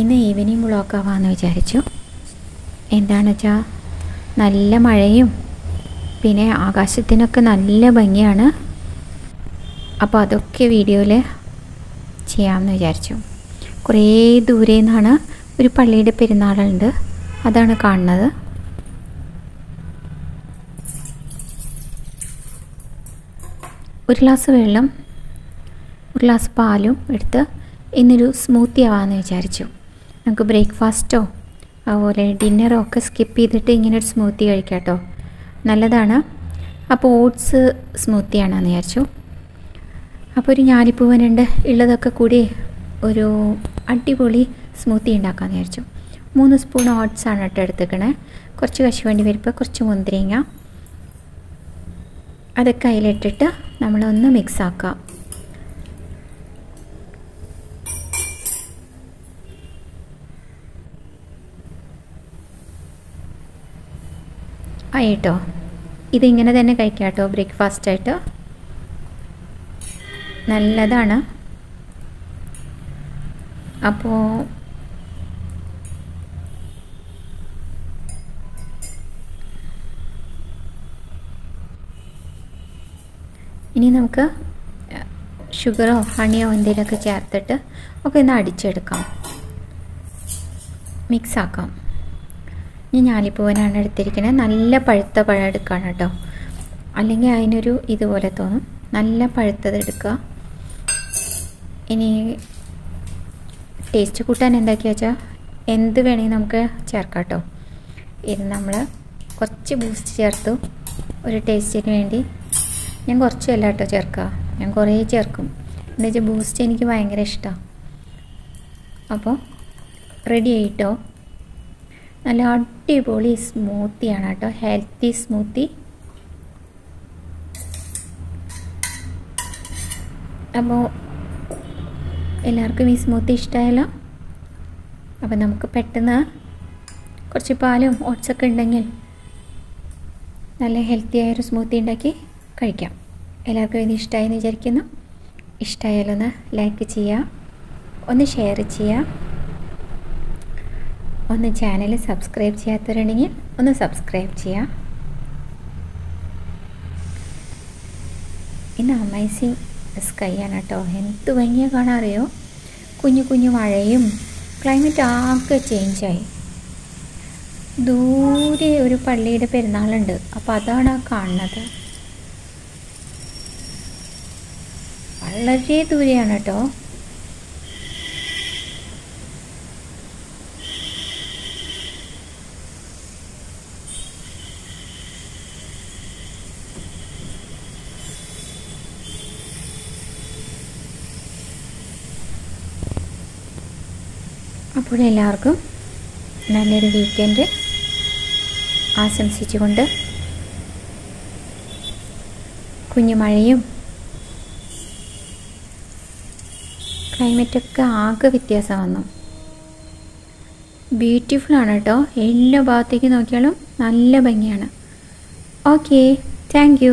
ഇന്ന് evening vlog ആവാമെന്ന് വിചാരിച്ചു. എന്താണെന്ന് വെച്ചാൽ നല്ല മഴയും പിന്നെ ആകാശത്തിനൊക്കെ നല്ല ഭംഗിയാണ്. അപ്പോൾ അതൊക്കെ വീഡിയോയിൽ ചെയ്യാമെന്ന് വിചാരിച്ചു. കുറേ ദൂരെ നിന്നാണ് ഒരു പള്ളിയുടെ പെരുന്നാളുണ്ട്. അതാണ് കാണുന്നത്. ഒരു ഗ്ലാസ് വെള്ളം ഒരു ഗ്ലാസ് പാലും എടുത്ത് ഇന്നൊരു സ്മൂത്തി ആവാമെന്ന് വിചാരിച്ചു. നമുക്ക് ബ്രേക്ക്ഫാസ്റ്റോ അതുപോലെ ഡിന്നറോ ഒക്കെ സ്കിപ്പ് ചെയ്തിട്ട് ഇങ്ങനെ ഒരു സ്മൂത്തി കഴിക്കാം കേട്ടോ നല്ലതാണ്. അപ്പോൾ ഓട്സ് സ്മൂത്തിയാണെന്ന് വിചാരിച്ചു. അപ്പോൾ ഒരു ഞാലിപ്പൂവനുണ്ട്. ഉള്ളതൊക്കെ കൂടി ഒരു അടിപൊളി സ്മൂത്തി ഉണ്ടാക്കാമെന്ന് വിചാരിച്ചു. മൂന്ന് സ്പൂൺ ഓട്സ് ആണ് കേട്ടോ എടുത്തേക്കണേ കുറച്ച് കശുവണ്ടി പരിപ്പ് കുറച്ച് മുന്തിരിങ്ങ. അതൊക്കെ അതിലിട്ടിട്ട് നമ്മളൊന്ന് മിക്സ് ആക്കാം. ആയിട്ടോ ഇതിങ്ങനെ തന്നെ കഴിക്കാം കേട്ടോ ബ്രേക്ക്ഫാസ്റ്റായിട്ട് നല്ലതാണ്. അപ്പോൾ ഇനി നമുക്ക് ഷുഗറോ ഹണിയോ എന്തെങ്കിലുമൊക്കെ ചേർത്തിട്ട് ഒക്കെ ഒന്ന് അടിച്ചെടുക്കാം. മിക്സ് ആക്കാം. ഇനി ഞാലിപ്പൂവനാണ് എടുത്തിരിക്കുന്നത് നല്ല പഴുത്ത പഴം എടുക്കുകയാണ് കേട്ടോ അല്ലെങ്കിൽ അതിനൊരു ഇതുപോലെ തോന്നും. നല്ല പഴുത്തത് എടുക്കുക. ഇനി ടേസ്റ്റ് കൂട്ടാൻ എന്താക്കിയാ വെച്ചാൽ എന്ത് വേണമെങ്കിൽ നമുക്ക് ചേർക്കാം കേട്ടോ ഇത് നമ്മൾ കുറച്ച് ബൂസ്റ്റ് ചേർത്തു. ഒരു ടേസ്റ്റിന് വേണ്ടി. ഞാൻ കുറച്ചല്ല കേട്ടോ ചേർക്കുക. ഞാൻ കുറേ ചേർക്കും. എന്താ വെച്ചാൽ ബൂസ്റ്റ് എനിക്ക് ഭയങ്കര ഇഷ്ടമാണ് അപ്പോൾ റെഡി ആയിട്ടോ നല്ല അടിപൊളി സ്മൂത്തിയാണ് കേട്ടോ. Healthy smoothie. അപ്പോൾ എല്ലാവർക്കും ഈ സ്മൂത്തി ഇഷ്ടമായല്ലോ അപ്പോൾ നമുക്ക് പെട്ടെന്ന് കുറച്ച് പാലും ഓട്സൊക്കെ ഉണ്ടെങ്കിൽ നല്ല ഹെൽത്തി ആയൊരു സ്മൂത്തി ഉണ്ടാക്കി കഴിക്കാം. എല്ലാവർക്കും ഇത് ഇഷ്ടമായെന്ന് വിചാരിക്കുന്നു. ഇഷ്ടമായാലൊന്ന് ലൈക്ക് ചെയ്യുക. ഒന്ന് ഷെയർ ചെയ്യുക. ഒന്ന് ചാനൽ സബ്സ്ക്രൈബ് ചെയ്യാത്തവരുണ്ടെങ്കിൽ ഒന്ന് സബ്സ്ക്രൈബ് ചെയ്യാം. ഇന്ന് അമേസിങ് സ്കൈ ആണ് കേട്ടോ എന്ത് ഭംഗിയ കാണാറിയോ കുഞ്ഞു കുഞ്ഞു മഴയും ക്ലൈമറ്റ് ആകെ ചേഞ്ചായി ദൂരെ ഒരു പള്ളിയുടെ പെരുന്നാളുണ്ട്. അപ്പോൾ അതാണ് കാണുന്നത്. വളരെ ദൂരെയാണ് കേട്ടോ അപ്പോൾ എല്ലാവർക്കും നല്ലൊരു വീക്കെൻഡ് ആശംസിച്ചുകൊണ്ട് കുഞ്ഞുമഴയും ക്ലൈമറ്റൊക്കെ ആകെ വ്യത്യാസം വന്നു. ബ്യൂട്ടിഫുൾ ആണ് കേട്ടോ. എല്ലാ ഭാഗത്തേക്ക് നോക്കിയാലും നല്ല ഭംഗിയാണ്. Okay thank